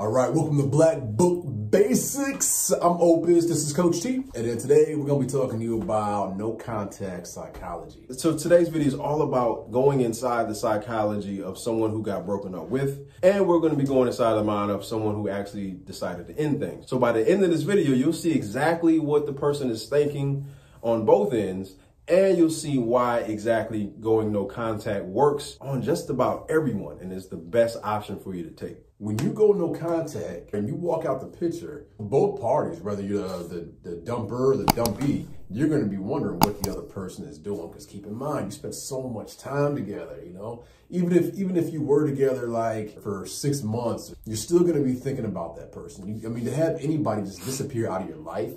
All right, welcome to Black Book Basics. I'm Opus, this is Coach T. And then today we're gonna be talking to you about no contact psychology. So today's video is all about going inside the psychology of someone who got broken up with. And we're gonna be going inside the mind of someone who actually decided to end things. So by the end of this video, you'll see exactly what the person is thinking on both ends and you'll see why exactly going no contact works on just about everyone and is the best option for you to take. When you go no contact and you walk out the picture, both parties, whether you're the, the, the dumper or the dumpee, you're going to be wondering what the other person is doing. Because keep in mind, you spent so much time together, you know? Even if even if you were together like for six months, you're still going to be thinking about that person. You, I mean, to have anybody just disappear out of your life,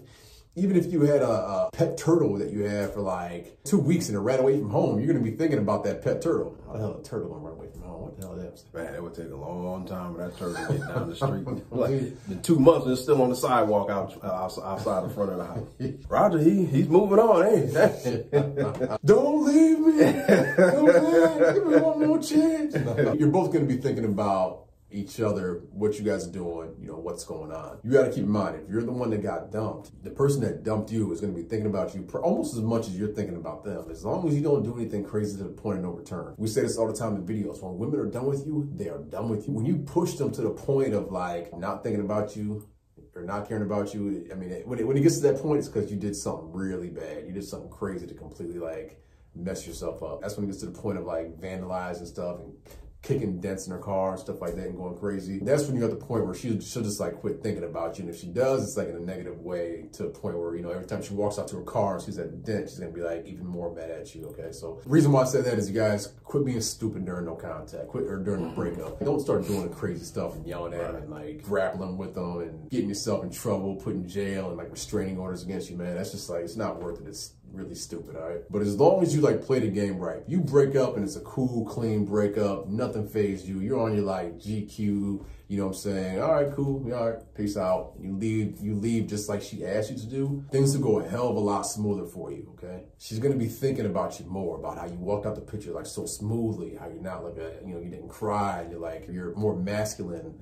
even if you had a, a, pet turtle that you had for like two weeks and it ran away from home, you're going to be thinking about that pet turtle. How the hell a turtle going to run away from home? What the hell is that? Man, it would take a long time for that turtle to get down the street. like the two months and it's still on the sidewalk out, uh, outside the front of the house. Roger, he he's moving on, ain't Don't leave me. Don't leave me. Give me one more chance. You're both going to be thinking about each other what you guys are doing, you know, what's going on. You got to keep in mind, if you're the one that got dumped, the person that dumped you is going to be thinking about you almost as much as you're thinking about them. As long as you don't do anything crazy to the point of no return. We say this all the time in videos. When women are done with you, they are done with you. When you push them to the point of like not thinking about you, or not caring about you. I mean, when it, when it gets to that point, it's because you did something really bad. You did something crazy to completely like mess yourself up. That's when it gets to the point of like vandalizing stuff and kicking dents in her car and stuff like that and going crazy. That's when you're at the point where she, she'll just like quit thinking about you. And if she does, it's like in a negative way to the point where, you know, every time she walks out to her car and she's at a dent, she's to be like even more mad at you. Okay. So reason why I said that is you guys quit being stupid during no contact, quit or during the mm-hmm. breakup. Don't start doing crazy stuff and yelling at them and like grappling with them and getting yourself in trouble, putting in jail and like restraining orders against you, man. That's just like, it's not worth it. It's really stupid, all right? But as long as you like play the game right, you break up and it's a cool, clean breakup, nothing fazed you, you're on your like GQ, you know what I'm saying? All right, cool, all right, peace out. You leave, you leave just like she asked you to do. Things will go a hell of a lot smoother for you, okay? She's gonna be thinking about you more, about how you walked out the picture like so smoothly, how you're not like a, you know, you didn't cry, and you're like, you're more masculine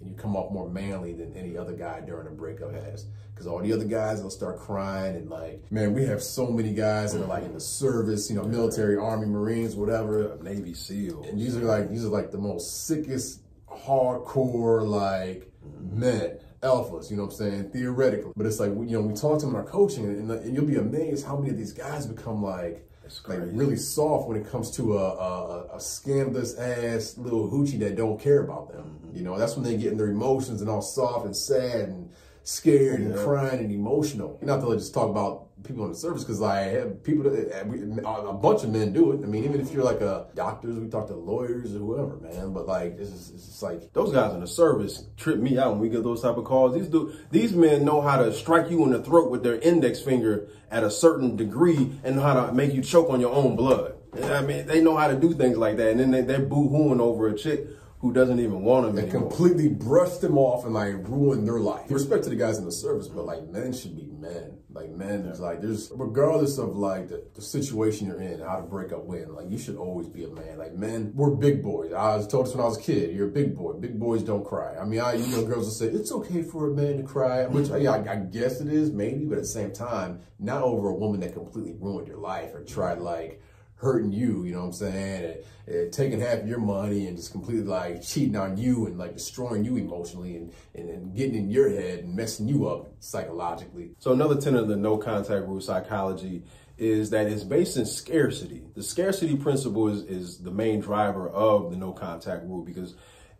and you come off more manly than any other guy during a breakup has. Because all the other guys, they'll start crying and like, man, we have so many guys that are like in the service, you know, military, army, marines, whatever. Navy SEAL. And these are like, these are like the most sickest, hardcore, like men alphas, you know what I'm saying, theoretically. But it's like, you know, we talk to them in our coaching and, and, you'll be amazed how many of these guys become like, like really soft when it comes to a, a, a scandalous ass little hoochie that don't care about them. Mm -hmm. You know, that's when they get in their emotions and all soft and sad and scared yeah. and crying and emotional. Not to just talk about people on the service because I have people eh, a bunch of men do it. I mean, even if you're like a doctors, we talk to lawyers or whoever, man. But like, it's it's just like those guys in the service trip me out when we get those type of calls. These do these men know how to strike you in the throat with their index finger at a certain degree and how to make you choke on your own blood. I mean, they know how to do things like that, and then they, they're boo hooing over a chick who doesn't even want them and anymore. completely brushed them off and like ruined their life. Respect to the guys in the service, but like men should be men. Like men, yeah. like there's regardless of like the, the, situation you're in, how to break up when, like you should always be a man. Like men, we're big boys. I was told this when I was a kid. You're a big boy. Big boys don't cry. I mean, I you know girls will say it's okay for a man to cry, which yeah, I, I guess it is maybe, but at the same time, not over a woman that completely ruined your life or tried like hurting you, you know what I'm saying? And, and, taking half your money and just completely like cheating on you and like destroying you emotionally and, and, and, getting in your head and messing you up psychologically. So another tenet of the no contact rule psychology is that it's based in scarcity. The scarcity principle is, is the main driver of the no contact rule because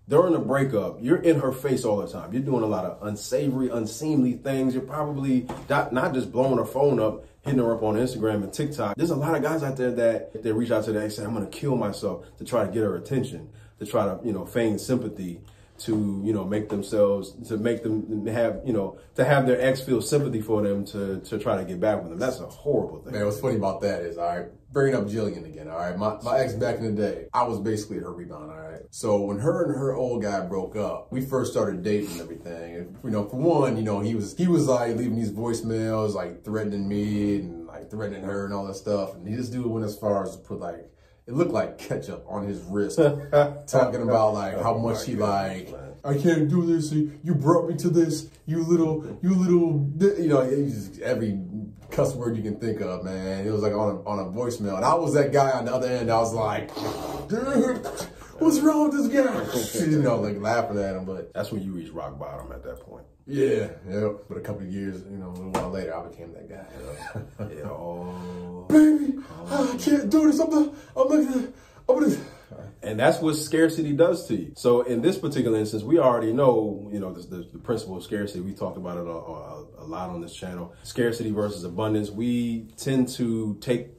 during a breakup, you're in her face all the time. You're doing a lot of unsavory, unseemly things. You're probably not, not just blowing her phone up, hitting her up on Instagram and TikTok. There's a lot of guys out there that they reach out to and say, I'm going to kill myself to try to get her attention, to try to, you know, feign sympathy to, you know, make themselves, to make them have, you know, to have their ex feel sympathy for them to, to try to get back with them. That's a horrible thing. Man, what's funny about that is, all right, bringing up Jillian again, all right, my, my ex back in the day, I was basically her rebound, all right? So when her and her old guy broke up, we first started dating and everything. And, you know, for one, you know, he was, he was like leaving these voicemails, like threatening me and like threatening her and all that stuff. And he just dude went as far as to put like, it looked like ketchup on his wrist, talking about like how much he like I can't do this. You brought me to this. You little, you little, you know, just every cuss word you can think of, man. It was like on a, on a voicemail. And I was that guy on the other end. I was like, dude, what's wrong with this guy? you know, like laughing at him. But that's when you reach rock bottom at that point. Yeah, yeah. But a couple of years, you know, a little while later, I became that guy. Yeah, oh, baby, oh. I can't do this. I'm not, I'm not gonna, And that's what scarcity does to you. So in this particular instance, we already know, you know, the, the, the principle of scarcity. We talked about it a, a, a lot on this channel. Scarcity versus abundance. We tend to take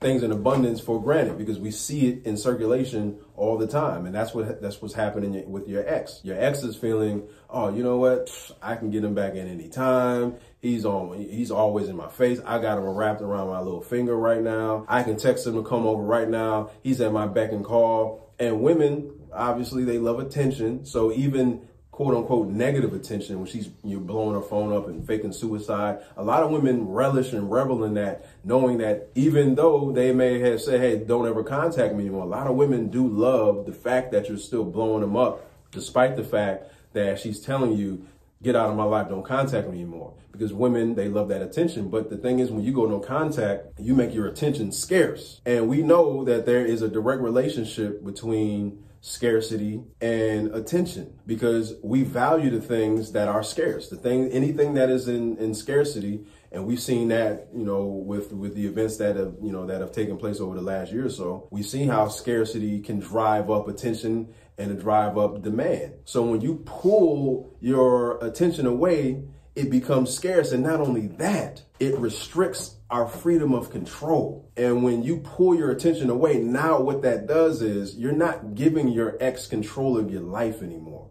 things in abundance for granted because we see it in circulation all the time. And that's what that's what's happening with your ex. Your ex is feeling oh you know what? I can get him back in any time. He's on he's always in my face. I got him wrapped around my little finger right now. I can text him to come over right now. He's at my beck and call. And women obviously they love attention. So even quote unquote negative attention when she's you're blowing her phone up and faking suicide. A lot of women relish and revel in that, knowing that even though they may have said, hey, don't ever contact me anymore, a lot of women do love the fact that you're still blowing them up, despite the fact that she's telling you, get out of my life, don't contact me anymore. Because women, they love that attention. But the thing is, when you go no contact, you make your attention scarce. And we know that there is a direct relationship between scarcity and attention because we value the things that are scarce the thing anything that is in in scarcity. And we've seen that you know with with the events that have you know that have taken place over the last year or so we've seen how scarcity can drive up attention and drive up demand. So when you pull your attention away it becomes scarce and not only that it restricts our freedom of control. And when you pull your attention away, now what that does is you're not giving your ex control of your life anymore.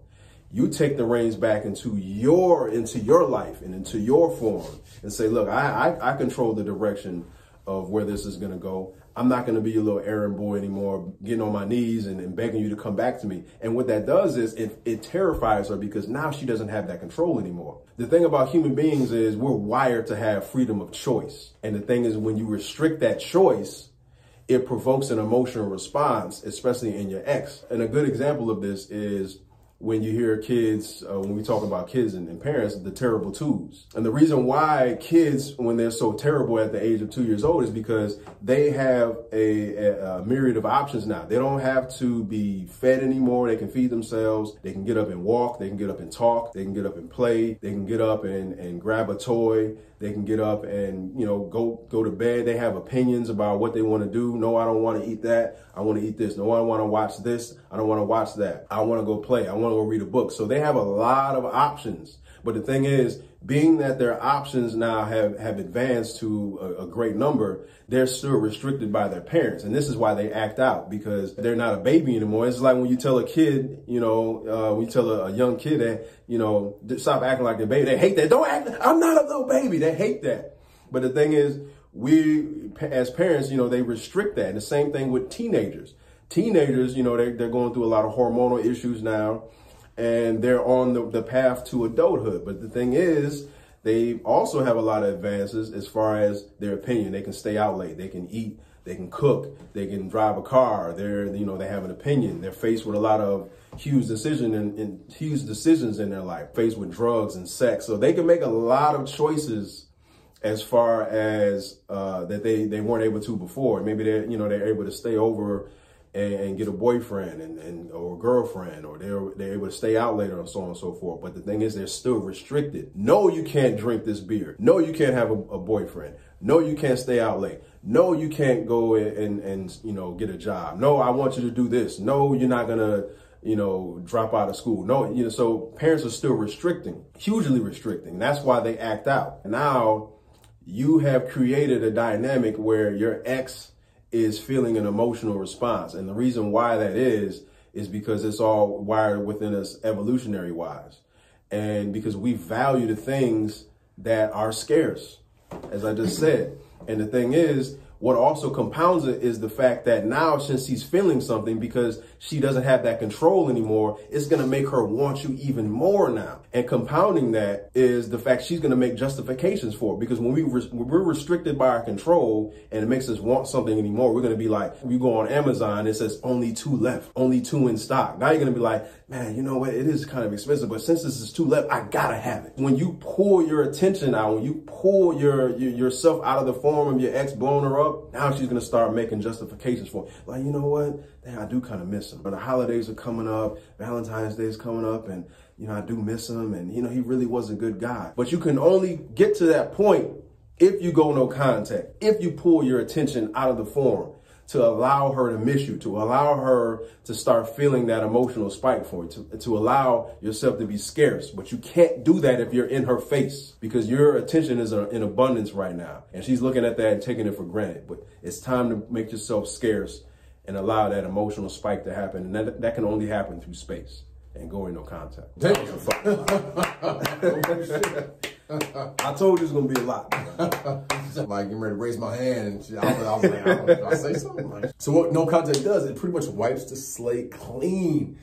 You take the reins back into your into your life and into your form and say, look, I I, I control the direction of where this is going to go. I'm not going to be your little errand boy anymore, getting on my knees and, and, begging you to come back to me. And what that does is it, it terrifies her because now she doesn't have that control anymore. The thing about human beings is we're wired to have freedom of choice. And the thing is when you restrict that choice, it provokes an emotional response, especially in your ex. And a good example of this is when you hear kids, uh, when we talk about kids and, and, parents, the terrible twos. And the reason why kids, when they're so terrible at the age of two years old, is because they have a, a, a, myriad of options now. They don't have to be fed anymore. They can feed themselves. They can get up and walk. They can get up and talk. They can get up and play. They can get up and, and grab a toy. They can get up and, you know, go, go to bed. They have opinions about what they want to do. No, I don't want to eat that. I want to eat this. No, I want to watch this. I don't want to watch that. I want to go play. I want to go read a book. So they have a lot of options. But the thing is, being that their options now have, have advanced to a, a, great number, they're still restricted by their parents. And this is why they act out because they're not a baby anymore. It's like when you tell a kid, you know, uh, when you tell a, a, young kid that, you know, stop acting like a baby. They hate that. Don't act. I'm not a little baby. They hate that. But the thing is, we, as parents, you know, they restrict that. And the same thing with teenagers. Teenagers, you know, they, they're going through a lot of hormonal issues now and they're on the, the path to adulthood. But the thing is, they also have a lot of advances as far as their opinion. They can stay out late. They can eat. They can cook. They can drive a car. They're, you know, they have an opinion. They're faced with a lot of huge decision and, and huge decisions in their life, faced with drugs and sex. So they can make a lot of choices as far as uh, that they, they weren't able to before. Maybe they're, you know, they're able to stay over and, and, get a boyfriend and, and or a girlfriend or they're they're able to stay out later and so on and so forth. But the thing is they're still restricted. No, you can't drink this beer. No, you can't have a, a boyfriend. No, you can't stay out late. No, you can't go and, and, and you know get a job. No, I want you to do this. No, you're not gonna you know, drop out of school. No, you know, so parents are still restricting, hugely restricting. That's why they act out. Now you have created a dynamic where your ex is feeling an emotional response. And the reason why that is, is because it's all wired within us evolutionary wise. And because we value the things that are scarce, as I just said. And the thing is, what also compounds it is the fact that now since she's feeling something because she doesn't have that control anymore, it's going to make her want you even more now. And compounding that is the fact she's going to make justifications for it because when we re- we're restricted by our control and it makes us want something anymore, we're going to be like, we go on Amazon, it says only two left, only two in stock. Now you're going to be like, man, you know what? It is kind of expensive, but since this is two left, I gotta have it. When you pull your attention out, when you pull your, your yourself out of the form of your ex blowing her up, now she's gonna start making justifications for it. Like, you know what? Dang, I do kind of miss him. But the holidays are coming up, Valentine's Day is coming up, and you know, I do miss him, and you know, he really was a good guy. But you can only get to that point if you go no contact, if you pull your attention out of the form to allow her to miss you, to allow her to start feeling that emotional spike for you, to, to allow yourself to be scarce. But you can't do that if you're in her face because your attention is uh, in abundance right now. And she's looking at that and taking it for granted. But it's time to make yourself scarce and allow that emotional spike to happen. And that, that can only happen through space and going no contact. Damn. I told you it's gonna be a lot. like getting ready to raise my hand, and. I was, I was like, I, don't, I say something. Like, so what no contact does, it pretty much wipes the slate clean.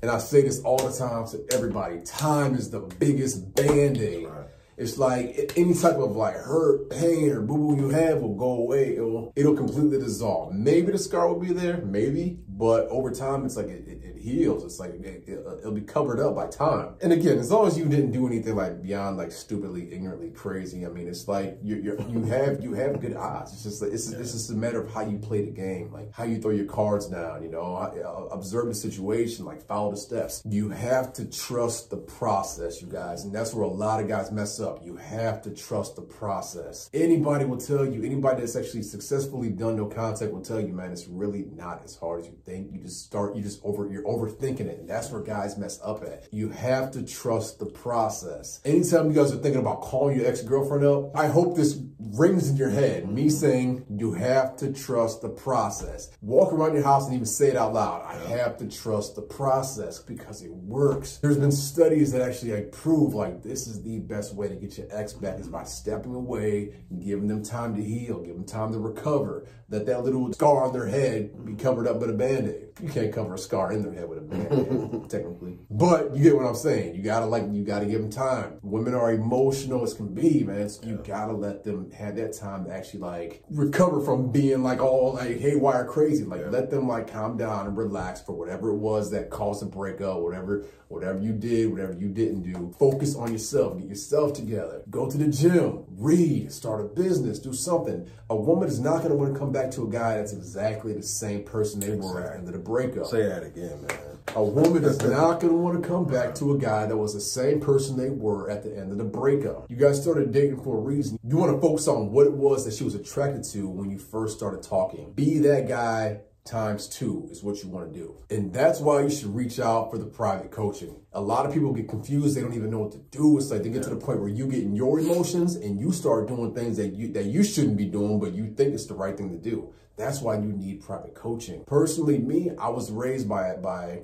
And I say this all the time to everybody: time is the biggest band aid. Right. It's like any type of like hurt, pain, or boo boo you have will go away. It'll it'll completely dissolve. Maybe the scar will be there, maybe, but over time, it's like it, it, it heals. It's like it, will be covered up by time. And again, as long as you didn't do anything like beyond like stupidly, ignorantly crazy, I mean, it's like you you you have you have good odds. It's just like, it's yeah. it's just a matter of how you play the game, like how you throw your cards down. You know, uh, observe the situation, like follow the steps. You have to trust the process, you guys, and that's where a lot of guys mess up up. You have to trust the process. Anybody will tell you, anybody that's actually successfully done no contact will tell you, man, it's really not as hard as you think. You just start, you just over, you're overthinking it. And that's where guys mess up at. You have to trust the process. Anytime you guys are thinking about calling your ex-girlfriend up, I hope this rings in your head. Me saying you have to trust the process. Walk around your house and even say it out loud. I have to trust the process because it works. There's been studies that actually like, prove like this is the best way to get your ex back is by stepping away, giving them time to heal, giving them time to recover. That that little scar on their head be mm-hmm. covered up with a band-aid. You can't cover a scar in their head with a band-aid, technically. But you get what I'm saying. You gotta like, you gotta give them time. Women are emotional as can be, man. So you gotta let them have that time to actually like recover from being like all like haywire crazy. Like let them like calm down and relax for whatever it was that caused the breakup, whatever, whatever you did, whatever you didn't do. Focus on yourself. Get yourself together. Go to the gym, read, start a business, do something. A woman is not gonna want to come back to a guy that's exactly the same person they exactly. were at the end of the breakup. Say that again, man. A woman is not going to want to come back to a guy that was the same person they were at the end of the breakup. You guys started dating for a reason. You want to focus on what it was that she was attracted to when you first started talking. Be that guy times two is what you want to do. And that's why you should reach out for the private coaching. A lot of people get confused. They don't even know what to do. It's like they get to the point where you get in your emotions and you start doing things that you, that you shouldn't be doing, but you think it's the right thing to do. That's why you need private coaching. Personally, me, I was raised by, it by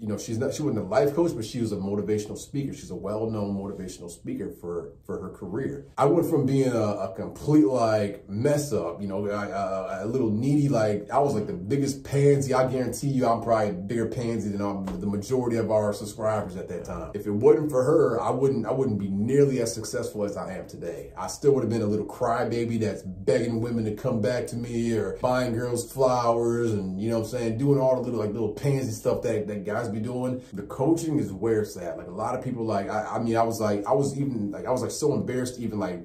you know, she's not, she wasn't a life coach, but she was a motivational speaker. She's a well-known motivational speaker for, for her career. I went from being a, a complete like mess up, you know, a, a, little needy, like I was like the biggest pansy. I guarantee you I'm probably bigger pansy than the majority of our subscribers at that time. If it wasn't for her, I wouldn't, I wouldn't be nearly as successful as I am today. I still would have been a little crybaby that's begging women to come back to me or buying girls flowers and, you know what I'm saying, doing all the little like little pansy stuff that, that guys be doing. The coaching is where it's at. Like a lot of people, like I, I mean, I was like, I was even like, I was like so embarrassed to even like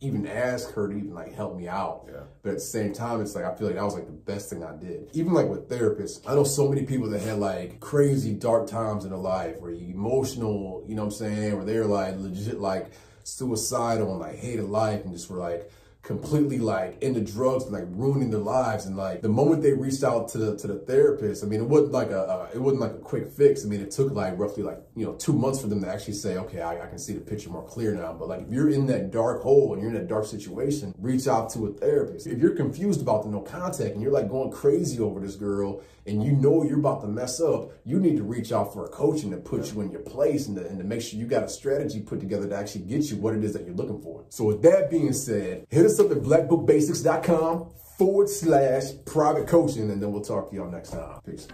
even ask her to even like help me out. Yeah. But at the same time, it's like I feel like that was like the best thing I did. Even like with therapists, I know so many people that had like crazy dark times in their life where emotional, you know what I'm saying, where they're like legit like suicidal and like hated life and just were like completely like into drugs and like ruining their lives. And like the moment they reached out to the to the therapist i mean it wasn't like a it wasn't like a quick fix. I mean it took like roughly like you know two months for them to actually say okay I, I can see the picture more clear now. But like if you're in that dark hole and you're in that dark situation reach out to a therapist. If you're confused about the no contact and you're like going crazy over this girl and you know you're about to mess up you need to reach out for a coaching to put you in your place and to, and to make sure you got a strategy put together to actually get you what it is that you're looking for. So with that being said hit us us up at blackbookbasics.com forward slash private coaching. And then we'll talk to y'all next time. Peace.